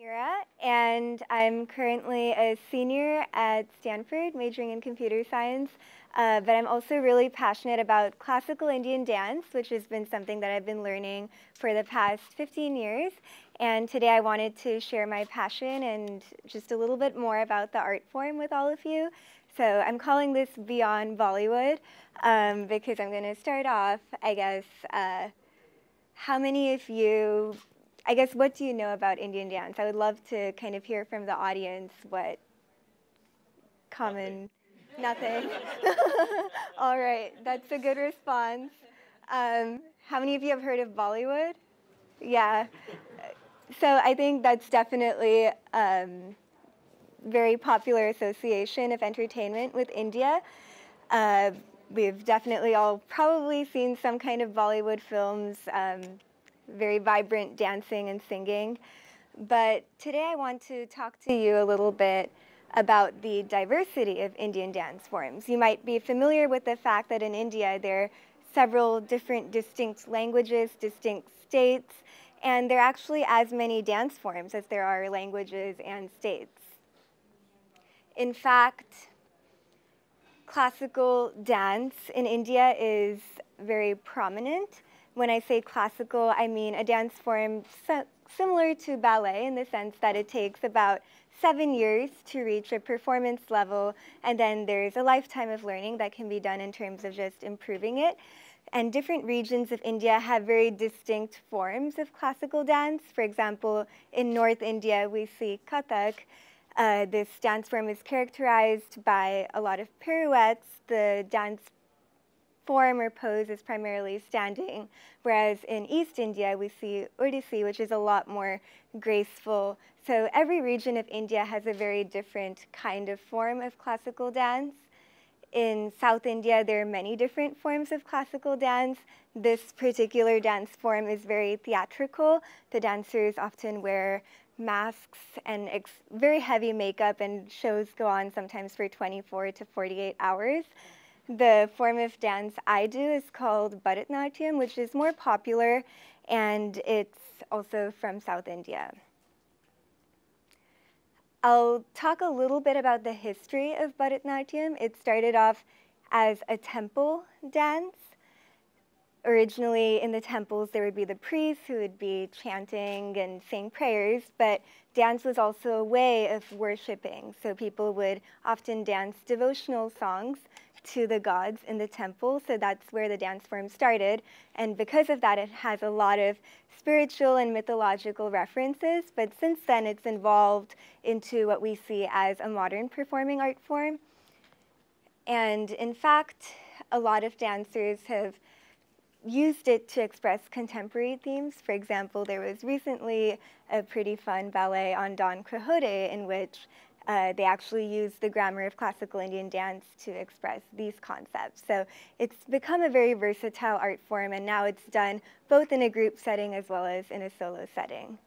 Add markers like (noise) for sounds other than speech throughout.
Meera, and I'm currently a senior at Stanford, majoring in computer science. Uh, but I'm also really passionate about classical Indian dance, which has been something that I've been learning for the past 15 years. And today I wanted to share my passion and just a little bit more about the art form with all of you. So I'm calling this Beyond Bollywood um, because I'm going to start off, I guess, uh, how many of you I guess, what do you know about Indian dance? I would love to kind of hear from the audience what common, nothing. (laughs) All right, that's a good response. Um, how many of you have heard of Bollywood? Yeah. So I think that's definitely um, very popular association of entertainment with India. Uh, we've definitely all probably seen some kind of Bollywood films. Um, very vibrant dancing and singing. But today I want to talk to you a little bit about the diversity of Indian dance forms. You might be familiar with the fact that in India there are several different distinct languages, distinct states, and there are actually as many dance forms as there are languages and states. In fact, classical dance in India is very prominent. When I say classical, I mean a dance form similar to ballet in the sense that it takes about seven years to reach a performance level, and then there's a lifetime of learning that can be done in terms of just improving it. And different regions of India have very distinct forms of classical dance. For example, in North India, we see Kathak. Uh, this dance form is characterized by a lot of pirouettes. The dance form or pose is primarily standing, whereas in East India we see Odissi, which is a lot more graceful. So every region of India has a very different kind of form of classical dance. In South India, there are many different forms of classical dance. This particular dance form is very theatrical. The dancers often wear masks and very heavy makeup, and shows go on sometimes for 24 to 48 hours. The form of dance I do is called Bharatanatyam, which is more popular, and it's also from South India. I'll talk a little bit about the history of Bharatanatyam. It started off as a temple dance. Originally, in the temples, there would be the priests who would be chanting and saying prayers, but dance was also a way of worshiping. So people would often dance devotional songs to the gods in the temple. So that's where the dance form started. And because of that, it has a lot of spiritual and mythological references. But since then, it's evolved into what we see as a modern performing art form. And in fact, a lot of dancers have used it to express contemporary themes. For example, there was recently a pretty fun ballet on Don Quixote in which uh, they actually use the grammar of classical Indian dance to express these concepts. So it's become a very versatile art form, and now it's done both in a group setting as well as in a solo setting.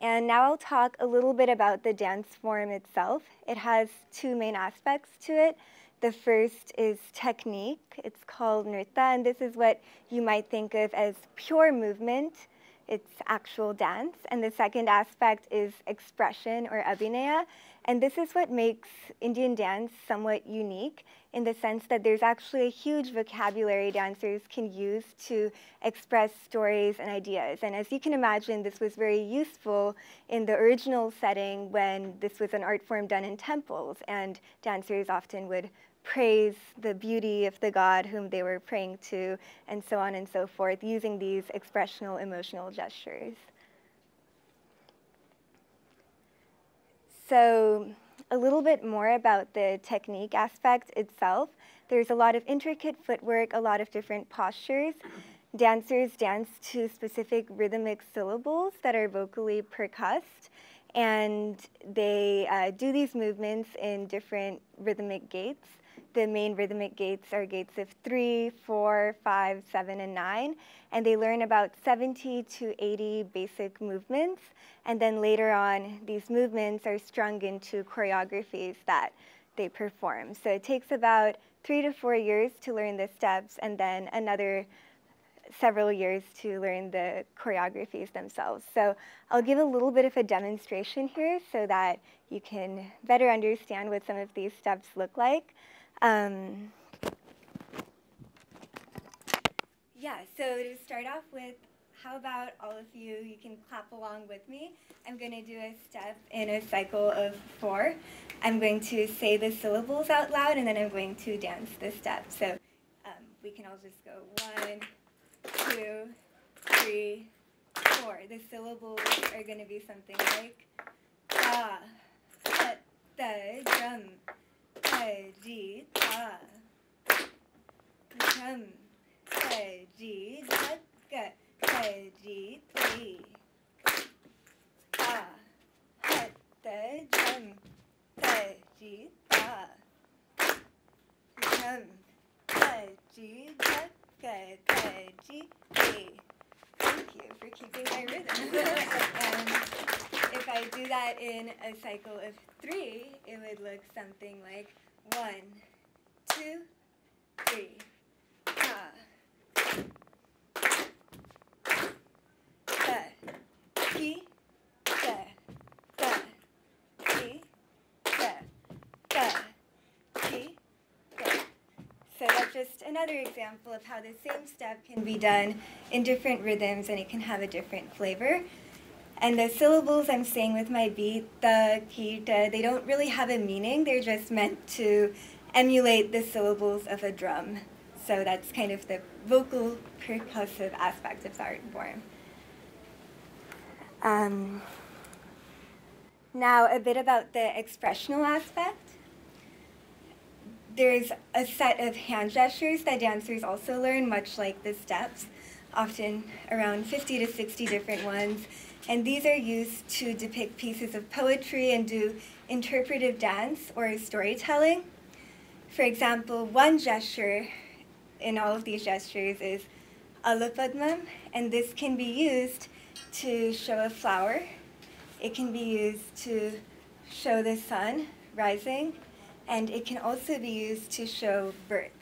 And now I'll talk a little bit about the dance form itself. It has two main aspects to it. The first is technique. It's called nritta, and this is what you might think of as pure movement it's actual dance. And the second aspect is expression or abhinaya. And this is what makes Indian dance somewhat unique in the sense that there's actually a huge vocabulary dancers can use to express stories and ideas. And as you can imagine, this was very useful in the original setting when this was an art form done in temples, and dancers often would praise the beauty of the God whom they were praying to, and so on and so forth, using these expressional emotional gestures. So, a little bit more about the technique aspect itself. There's a lot of intricate footwork, a lot of different postures. Dancers dance to specific rhythmic syllables that are vocally percussed, and they uh, do these movements in different rhythmic gaits the main rhythmic gaits are gaits of three, four, five, seven, and nine. And they learn about 70 to 80 basic movements. And then later on, these movements are strung into choreographies that they perform. So it takes about three to four years to learn the steps, and then another several years to learn the choreographies themselves. So I'll give a little bit of a demonstration here so that you can better understand what some of these steps look like. Um, yeah, so to start off with, how about all of you, you can clap along with me. I'm going to do a step in a cycle of four. I'm going to say the syllables out loud, and then I'm going to dance the step. So um, we can all just go one, two, three, four. The syllables are going to be something like ah, da, da, ga, dum, ta, ji, ta, dum, ta, ji, da, ga, ta. Thank you for keeping my rhythm. if I do that in a cycle of three, it would look something like one, two, three. So that's just another example of how the same step can be done in different rhythms and it can have a different flavor. And the syllables I'm saying with my beat, the, ki, da, they don't really have a meaning. They're just meant to emulate the syllables of a drum. So that's kind of the vocal percussive aspect of the art form. Um, now, a bit about the expressional aspect. There's a set of hand gestures that dancers also learn, much like the steps, often around 50 to 60 different ones. And these are used to depict pieces of poetry and do interpretive dance or storytelling. For example, one gesture in all of these gestures is alapadmam, and this can be used to show a flower. It can be used to show the sun rising, and it can also be used to show birth.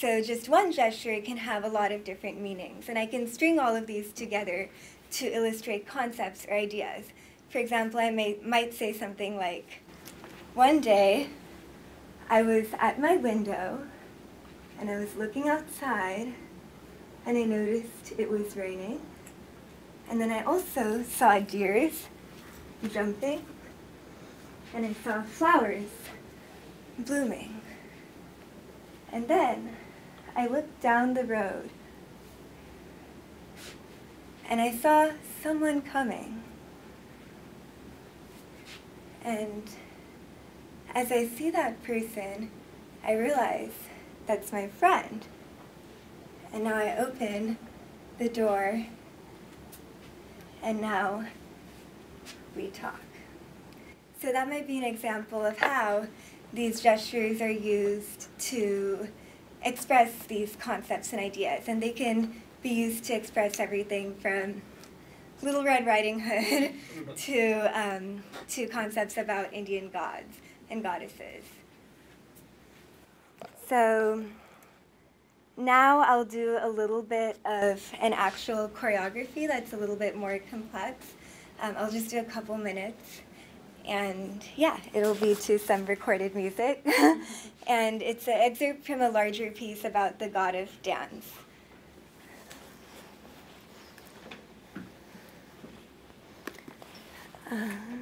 So just one gesture can have a lot of different meanings, and I can string all of these together to illustrate concepts or ideas. For example, I may, might say something like, one day I was at my window and I was looking outside and I noticed it was raining. And then I also saw deers jumping and I saw flowers blooming. And then I looked down the road and I saw someone coming. And as I see that person, I realize that's my friend. And now I open the door, and now we talk. So that might be an example of how these gestures are used to express these concepts and ideas. And they can be used to express everything from Little Red Riding Hood (laughs) to, um, to concepts about Indian gods and goddesses. So now I'll do a little bit of an actual choreography that's a little bit more complex. Um, I'll just do a couple minutes. And yeah, it'll be to some recorded music. (laughs) and it's an excerpt from a larger piece about the god of dance. Um,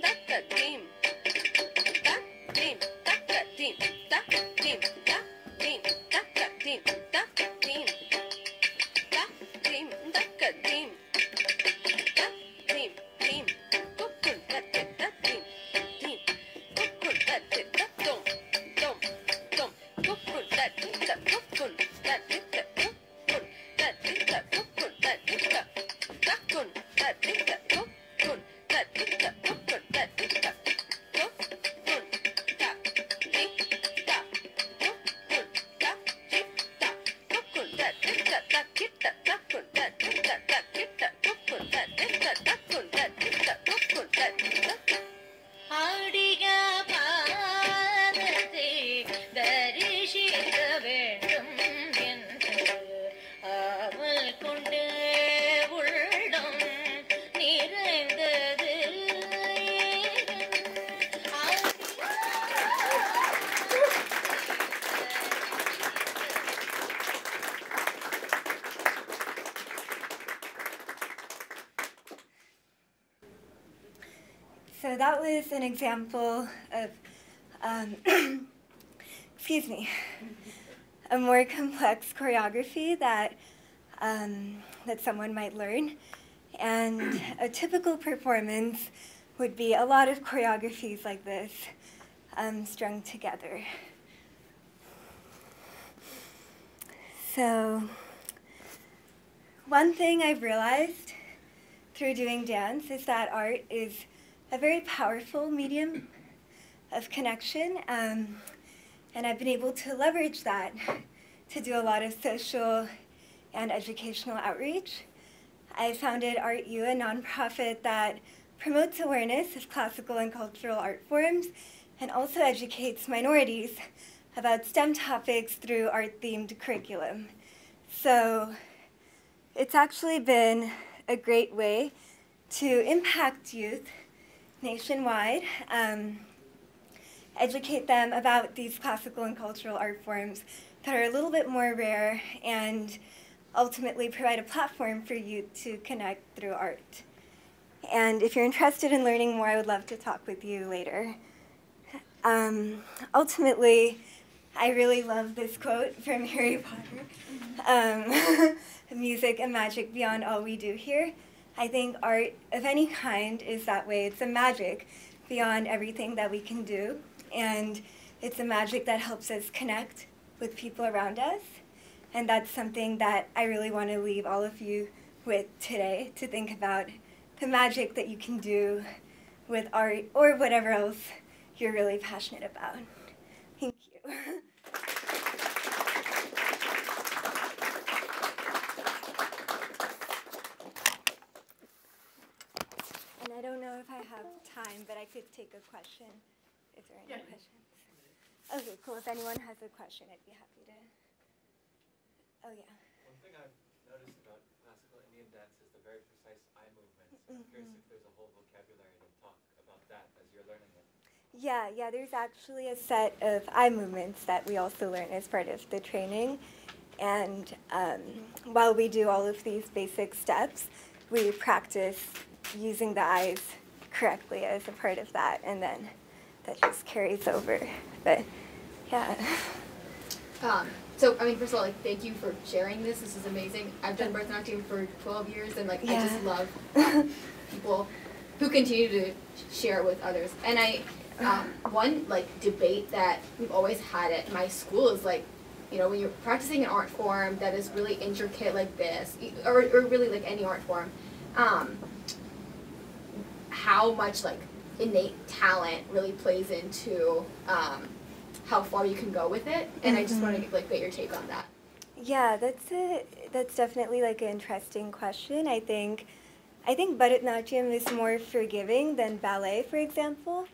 那 that was an example of, um, (clears throat) excuse me, a more complex choreography that, um, that someone might learn. And a typical performance would be a lot of choreographies like this um, strung together. So, one thing I've realized through doing dance is that art is a very powerful medium of connection, um, and I've been able to leverage that to do a lot of social and educational outreach. I founded ArtU, a nonprofit that promotes awareness of classical and cultural art forms and also educates minorities about STEM topics through art-themed curriculum. So it's actually been a great way to impact youth nationwide, um, educate them about these classical and cultural art forms that are a little bit more rare, and ultimately provide a platform for youth to connect through art. And if you're interested in learning more, I would love to talk with you later. Um, ultimately, I really love this quote from (laughs) Harry Potter. Um, (laughs) music and magic beyond all we do here. I think art of any kind is that way. It's a magic beyond everything that we can do. And it's a magic that helps us connect with people around us. And that's something that I really want to leave all of you with today to think about the magic that you can do with art or whatever else you're really passionate about. Thank you. (laughs) And I don't know if I have time, but I could take a question if there are any questions. Okay, cool. If anyone has a question, I'd be happy to. Oh, yeah. One thing I've noticed about classical Indian dance is the very precise eye movements. I'm curious if there's a whole vocabulary to talk about that as you're learning it. Yeah, yeah, there's actually a set of eye movements that we also learn as part of the training. And um, while we do all of these basic steps, we practice using the eyes correctly as a part of that, and then that just carries over. But yeah. Um, so, I mean, first of all, like, thank you for sharing this. This is amazing. I've done Bharatanatyam for 12 years, and, like, I just love (laughs) um, people who continue to share with others. And I, um, one, like, debate that we've always had at my school is, like, you know, when you're practicing an art form that is really intricate like this, or, or really like any art form, um, how much, like, innate talent really plays into um, how far you can go with it. And I just want to, like, get your take on that. Yeah, that's a that's definitely like an interesting question. I think I think Bharatanatyam is more forgiving than ballet, for example.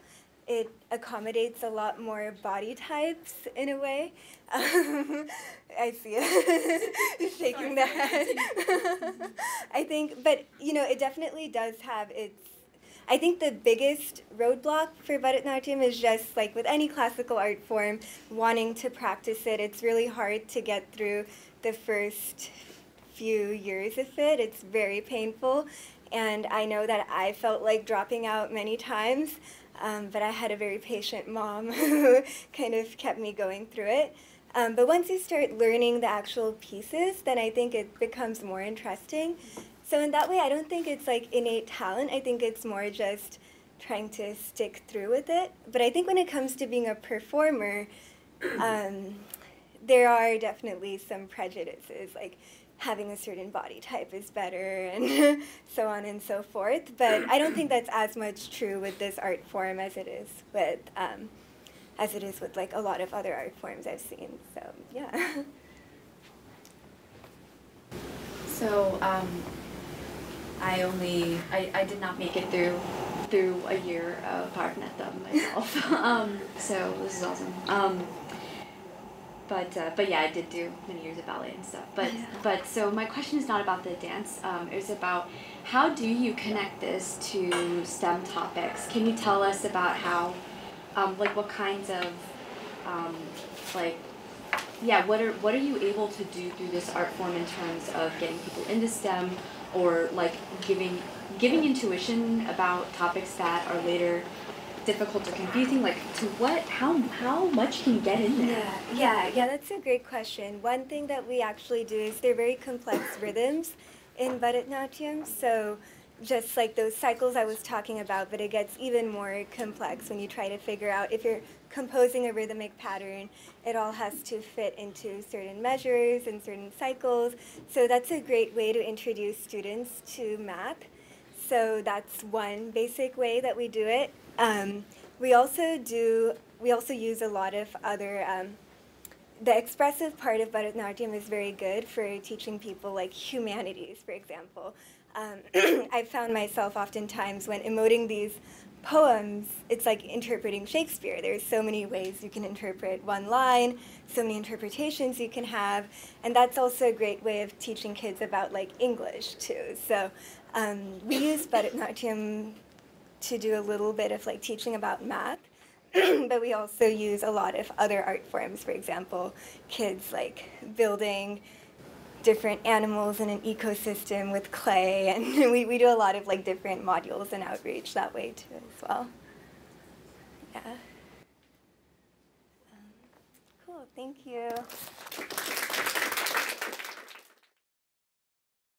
It accommodates a lot more body types in a way. (laughs) I see (laughs) it. shaking the head. (laughs) I think, but you know, it definitely does have its. I think the biggest roadblock for Bharatanatyam is just like with any classical art form, wanting to practice it. It's really hard to get through the first few years of it. It's very painful. And I know that I felt like dropping out many times, um, but I had a very patient mom (laughs) who kind of kept me going through it. Um, but once you start learning the actual pieces, then I think it becomes more interesting. So in that way, I don't think it's like innate talent. I think it's more just trying to stick through with it. But I think when it comes to being a performer, (coughs) um, there are definitely some prejudices, like having a certain body type is better (laughs) and so on and so forth. But I don't think that's as much true with this art form as it is with um, as it is with like a lot of other art forms I've seen. So yeah. (laughs) So um, I only I, I did not make it through through a year of Bharatanatyam myself. (laughs) um, so this is awesome. Um, but uh, but yeah, I did do many years of ballet and stuff. But Yeah. but so my question is not about the dance. Um, it was about how do you connect this to STEM topics? Can you tell us about how, um, like what kinds of, um, like yeah, what are what are you able to do through this art form in terms of getting people into STEM, or like giving giving intuition about topics that are later difficult or confusing like to what how how much can you get in there Yeah, yeah, yeah, that's a great question. One thing that we actually do is they're very complex rhythms in Bharatanatyam. So just like those cycles I was talking about, but it gets even more complex when you try to figure out if you're composing a rhythmic pattern, it all has to fit into certain measures and certain cycles. So that's a great way to introduce students to math. So that's one basic way that we do it. Um, we also do. We also use a lot of other. Um, the expressive part of Bharatanatyam is very good for teaching people like humanities, for example. Um, (clears throat) I've found myself oftentimes when emoting these poems, it's like interpreting Shakespeare. There's so many ways you can interpret one line, so many interpretations you can have, and that's also a great way of teaching kids about like English too. So um, we use Bharatanatyam to do a little bit of like teaching about math. (clears throat) but we also use a lot of other art forms. For example, kids like building different animals in an ecosystem with clay, (laughs) and we, we do a lot of like different modules and outreach that way too as well. Yeah. Um, cool. Thank you.